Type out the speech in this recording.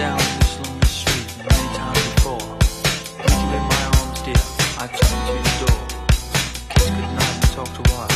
down this lonely street many times before. Put you in my arms, dear, I turn to the door. Kiss goodnight and talk to one.